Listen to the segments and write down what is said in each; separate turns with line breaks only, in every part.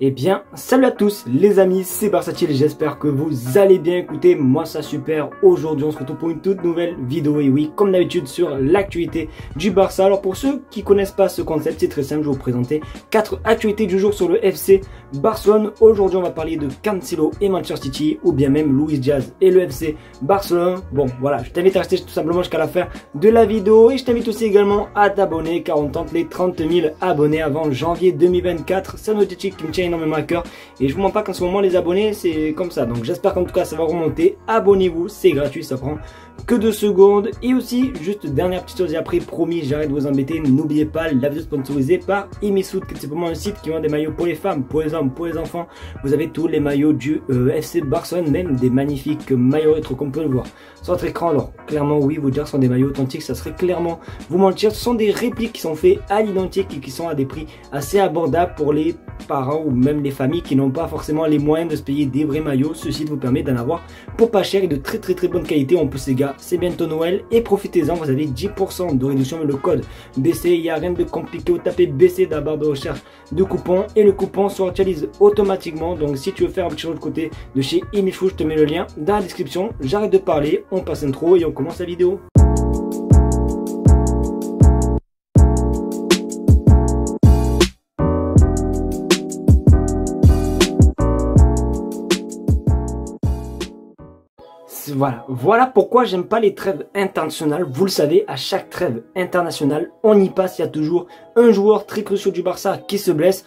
Eh bien, salut à tous les amis, c'est Barsatil, j'espère que vous allez bien écouter, moi ça super, aujourd'hui on se retrouve pour une toute nouvelle vidéo, et oui, comme d'habitude sur l'actualité du Barça. Alors pour ceux qui connaissent pas ce concept, c'est très simple, je vais vous présenter quatre actualités du jour sur le FC Barcelone. Aujourd'hui on va parler de Cancelo et Manchester City, ou bien même Luis Diaz et le FC Barcelone. Bon voilà, je t'invite à rester tout simplement jusqu'à la fin de la vidéo, et je t'invite aussi également à t'abonner, car on tente les 30 000 abonnés avant janvier 2024, c'est un objectif qui me énormément à cœur. Et je vous mens pas qu'en ce moment les abonnés c'est comme ça. Donc j'espère qu'en tout cas ça va remonter. Abonnez-vous, c'est gratuit, ça prend que deux secondes. Et aussi, juste dernière petite chose et après promis, j'arrête de vous embêter. N'oubliez pas la vidéo sponsorisée par Imisout, qui est simplement un site qui vend des maillots pour les femmes, pour les hommes, pour les enfants. Vous avez tous les maillots du euh, FC Barcelone, même des magnifiques maillots rétro comme peut le voir sur votre écran. Alors clairement oui, vous dire ce sont des maillots authentiques, ça serait clairement vous mentir. Ce sont des répliques qui sont faits à l'identique et qui sont à des prix assez abordables pour les parents ou même les familles qui n'ont pas forcément les moyens de se payer des vrais maillots. Ce site vous permet d'en avoir pour pas cher et de très très très bonne qualité. En plus les gars, c'est bientôt Noël et profitez-en, vous avez 10% de réduction le code BC. Il n'y a rien de compliqué, vous tapez BC d'abord de recherche de coupon et le coupon s'actualise automatiquement. Donc si tu veux faire un petit de côté de chez Emifou, je te mets le lien dans la description. J'arrête de parler, on passe intro et on commence la vidéo. Voilà, voilà pourquoi j'aime pas les trêves internationales. Vous le savez, à chaque trêve internationale, on y passe. Il y a toujours un joueur très crucial du Barça qui se blesse.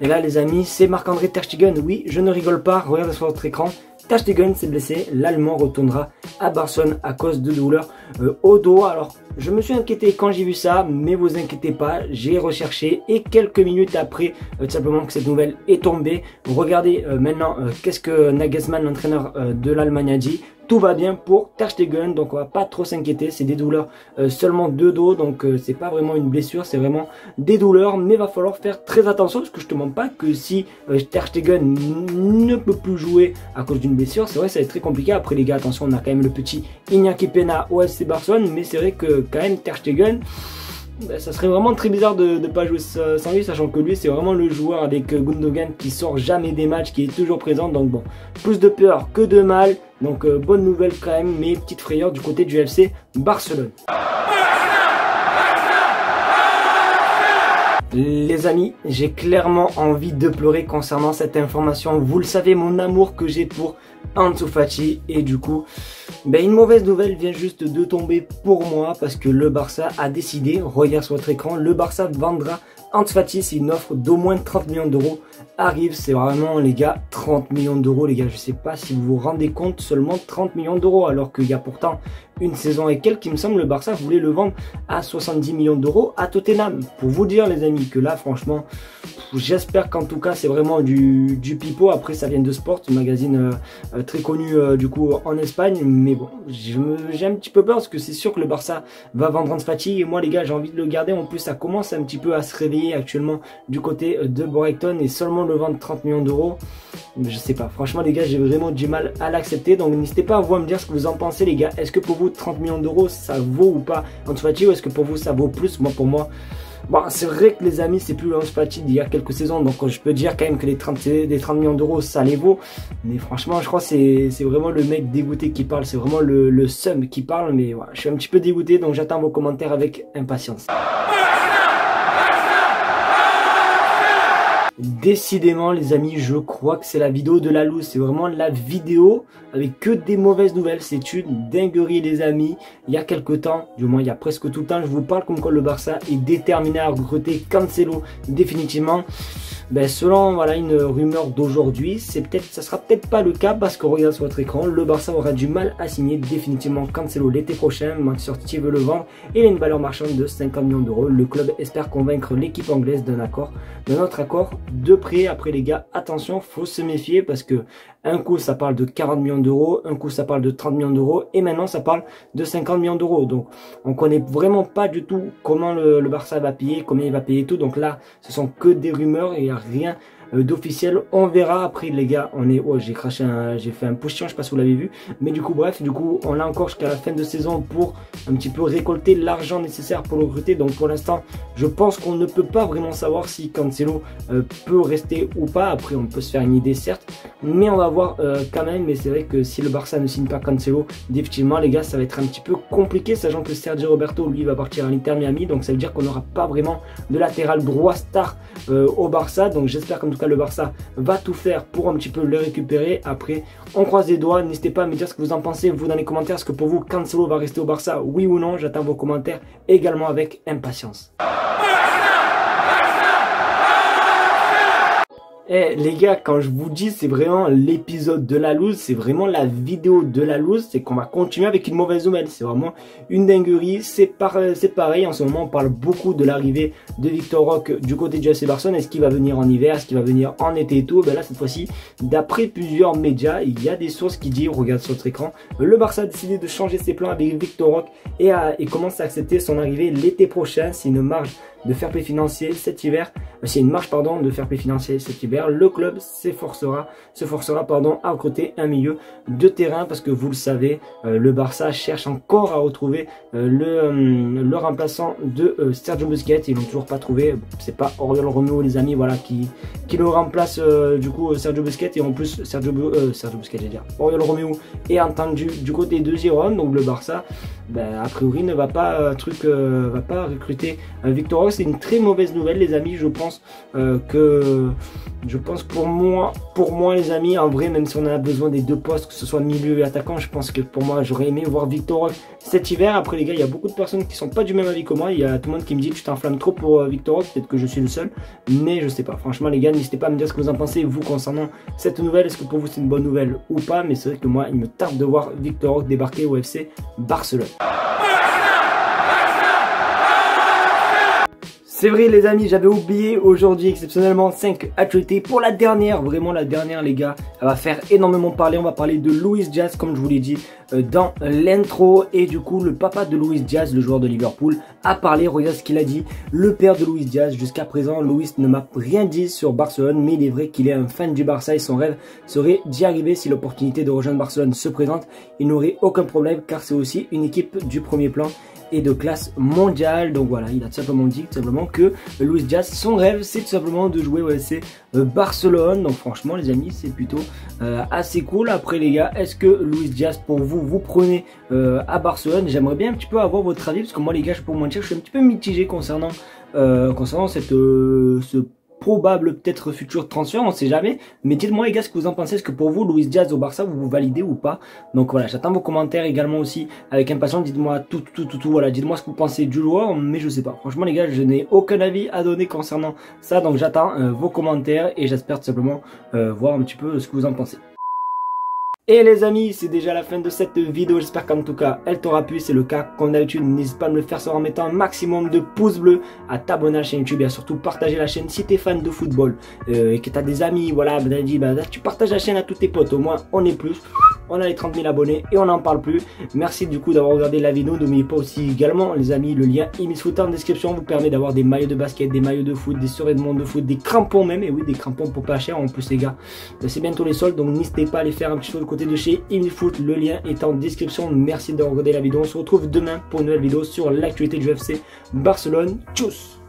Et là, les amis, c'est Marc-André Ter. Oui, je ne rigole pas. Regardez sur votre écran. Ter s'est blessé. L'Allemand retournera à Barcelone à cause de douleurs euh, au dos. Alors, je me suis inquiété quand j'ai vu ça, mais vous inquiétez pas, j'ai recherché et quelques minutes après, euh, tout simplement que cette nouvelle est tombée. Regardez euh, maintenant qu'est-ce que Nagelsmann, l'entraîneur de l'Allemagne, a dit tout va bien pour Ter Stegen, donc on va pas trop s'inquiéter, c'est des douleurs euh, seulement de dos, donc euh, c'est pas vraiment une blessure, c'est vraiment des douleurs, mais va falloir faire très attention, parce que je te demande pas que si euh, Ter Stegen ne peut plus jouer à cause d'une blessure, c'est vrai ça va être très compliqué, après les gars, attention, on a quand même le petit Iñaki Pena au FC Barcelone, mais c'est vrai que quand même Ter Stegen, bah, ça serait vraiment très bizarre de ne pas jouer sans lui, sachant que lui c'est vraiment le joueur avec Gundogan qui sort jamais des matchs, qui est toujours présent. Donc bon, plus de peur que de mal. Donc euh, bonne nouvelle quand même, mais petite frayeur du côté du FC Barcelone. Les amis, j'ai clairement envie de pleurer concernant cette information. Vous le savez, mon amour que j'ai pour Ansu Fati. Et du coup, ben, une mauvaise nouvelle vient juste de tomber pour moi parce que le Barça a décidé, regarde sur votre écran, le Barça vendra Ansu Fati, c'est une offre d'au moins 30 millions d'euros arrive. C'est vraiment, les gars, 30 millions d'euros, les gars. Je sais pas si vous vous rendez compte, seulement 30 millions d'euros, alors qu'il y a pourtant une saison et quelques, il me semble, le Barça voulait le vendre à 70 millions d'euros à Tottenham. Pour vous dire, les amis, que là, franchement, j'espère qu'en tout cas, c'est vraiment du, du pipeau. Après, ça vient de Sport, magazine euh, euh, très connu, euh, du coup, en Espagne. Mais bon, j'ai un petit peu peur parce que c'est sûr que le Barça va vendre Fati. Et moi, les gars, j'ai envie de le garder. En plus, ça commence un petit peu à se réveiller actuellement du côté de Brighton et seulement le vendre 30 millions d'euros. Je sais pas. Franchement, les gars, j'ai vraiment du mal à l'accepter. Donc, n'hésitez pas à vous me dire ce que vous en pensez, les gars. Est-ce que pour vous, 30 millions d'euros, ça vaut ou pas Ansu est-ce que pour vous, ça vaut plus Moi, pour moi, bon, c'est vrai que les amis, c'est plus Ansu d'il y a quelques saisons. Donc, je peux dire quand même que les 30, 30 millions d'euros, ça les vaut. Mais franchement, je crois que c'est vraiment le mec dégoûté qui parle. C'est vraiment le, le qui parle. Mais je suis un petit peu dégoûté. Donc, j'attends vos commentaires avec impatience. Décidément les amis, je crois que c'est la vidéo de la loose. C'est vraiment la vidéo avec que des mauvaises nouvelles. C'est une dinguerie les amis. Il y a quelques temps, du moins il y a presque tout le temps, je vous parle comme quoi le Barça est déterminé à recruter Cancelo définitivement. Ben, selon voilà une rumeur d'aujourd'hui, c'est peut-être, ça sera peut-être pas le cas parce que regarde sur votre écran, le Barça aura du mal à signer définitivement Cancelo l'été prochain. Manchester City veut le vendre et il a une valeur marchande de 50 millions d'euros. Le club espère convaincre l'équipe anglaise d'un accord, d'un autre accord de prix. Après les gars, attention, faut se méfier parce que un coup ça parle de 40 millions d'euros, un coup ça parle de 30 millions d'euros et maintenant ça parle de 50 millions d'euros. Donc on connaît vraiment pas du tout comment le, Barça va payer, combien il va payer tout. Donc là, ce sont que des rumeurs et il n'y a rien d'officiel. On verra après les gars, on est, j'ai craché un, j'ai fait un potion, je sais pas si vous l'avez vu, mais du coup bref, du coup on a encore jusqu'à la fin de saison pour un petit peu récolter l'argent nécessaire pour le recruter. Donc pour l'instant, je pense qu'on ne peut pas vraiment savoir si Cancelo peut rester ou pas. Après on peut se faire une idée certes, mais on va voir quand même. Mais c'est vrai que si le Barça ne signe pas Cancelo, définitivement les gars, ça va être un petit peu compliqué, sachant que Sergio Roberto lui va partir à l'Inter Miami, donc ça veut dire qu'on n'aura pas vraiment de latéral droit star euh, au Barça. Donc j'espère qu'en tout le Barça va tout faire pour un petit peu le récupérer. Après, on croise les doigts. N'hésitez pas à me dire ce que vous en pensez, vous dans les commentaires. Est-ce que pour vous, Cancelo va rester au Barça, oui ou non? J'attends vos commentaires également avec impatience. Eh les gars, quand je vous dis c'est vraiment l'épisode de la loose, c'est vraiment la vidéo de la loose, c'est qu'on va continuer avec une mauvaise nouvelle. C'est vraiment une dinguerie, c'est pareil. En ce moment, on parle beaucoup de l'arrivée de Victor Rock du côté de FC Barcelone. Est-ce qu'il va venir en hiver, est-ce qu'il va venir en été et tout? Ben là, cette fois-ci, d'après plusieurs médias, il y a des sources qui disent, regarde sur votre écran, le Barça a décidé de changer ses plans avec Victor Rock et, et commence à accepter son arrivée l'été prochain. C'est une marge de fair play financier cet hiver, euh, c'est une marche pardon de fair play financier cet hiver, le club s'efforcera, se forcera pardon à recruter un milieu de terrain parce que vous le savez, euh, le Barça cherche encore à retrouver euh, le, remplaçant de Sergio Busquets, ils l'ont toujours pas trouvé, c'est pas Oriol Romeo les amis, voilà qui le remplace du coup Sergio Busquets. Et en plus Sergio Sergio Busquets, j'ai dire Oriol Romeo est entendu du côté de Giron, donc le Barça ben, a priori ne va pas truc va pas recruter Victor c'est une très mauvaise nouvelle, les amis. Je pense euh, que, je pense pour moi, pour moi, les amis, en vrai, même si on a besoin des deux postes, que ce soit milieu et attaquant, je pense que pour moi, j'aurais aimé voir Victor cet hiver. Après, les gars, il y a beaucoup de personnes qui sont pas du même avis que moi. Il y a tout le monde qui me dit que tu t'enflammes trop pour euh, Victor Peut-être que je suis le seul, mais je sais pas. Franchement, les gars, n'hésitez pas à me dire ce que vous en pensez, vous, concernant cette nouvelle. Est-ce que pour vous, c'est une bonne nouvelle ou pas? Mais c'est vrai que moi, il me tarde de voir Victor débarquer au FC Barcelone. C'est vrai les amis, j'avais oublié aujourd'hui exceptionnellement 5 actualités. Pour la dernière, vraiment la dernière les gars, elle va faire énormément parler. On va parler de Luis Diaz comme je vous l'ai dit euh, dans l'intro. Et du coup, le papa de Luis Diaz, le joueur de Liverpool, a parlé. Regarde ce qu'il a dit. Le père de Luis Diaz, jusqu'à présent, Luis ne m'a rien dit sur Barcelone. Mais il est vrai qu'il est un fan du Barça et son rêve serait d'y arriver si l'opportunité de rejoindre Barcelone se présente. Il n'aurait aucun problème car c'est aussi une équipe du premier plan et de classe mondiale. Donc voilà, il a tout simplement dit tout simplement que Luis Diaz, son rêve, c'est tout simplement de jouer au FC euh, Barcelone. Donc franchement, les amis, c'est plutôt euh, assez cool. Après, les gars, est-ce que Luis Diaz, pour vous, vous prenez euh, à Barcelone? J'aimerais bien un petit peu avoir votre avis parce que moi, les gars, je vous mentir, je suis un petit peu mitigé concernant concernant cette ce probable peut-être futur transfert, on sait jamais. Mais dites-moi les gars ce que vous en pensez. Est-ce que pour vous, Luis Diaz au Barça, vous vous validez ou pas? Donc voilà, j'attends vos commentaires également aussi avec impatience. Dites-moi tout, tout, tout, tout. Voilà, dites-moi ce que vous pensez du joueur, mais je sais pas. Franchement les gars, je n'ai aucun avis à donner concernant ça. Donc j'attends euh, vos commentaires et j'espère tout simplement euh, voir un petit peu ce que vous en pensez. Et les amis, c'est déjà la fin de cette vidéo. J'espère qu'en tout cas, elle t'aura plu. C'est le cas. Comme d'habitude, n'hésite pas à me le faire savoir en mettant un maximum de pouces bleus, à t'abonner à la chaîne YouTube et surtout partager la chaîne si t'es fan de football euh, et que t'as des amis. Voilà, dit, ben, tu partages la chaîne à tous tes potes. Au moins, on est plus on a les 30 000 abonnés et on n'en parle plus. Merci du coup d'avoir regardé la vidéo. N'oubliez pas aussi également, les amis, le lien Foot en description vous permet d'avoir des maillots de basket, des maillots de foot, des survêtements de foot, des crampons même. Et oui, des crampons pour pas cher. En plus, les gars, ben, c'est bientôt les soldes. Donc n'hésitez pas à aller faire un petit tour de côté de chez Foot. Le lien est en description. Merci d'avoir regardé la vidéo. On se retrouve demain pour une nouvelle vidéo sur l'actualité du FC Barcelone. Tchuss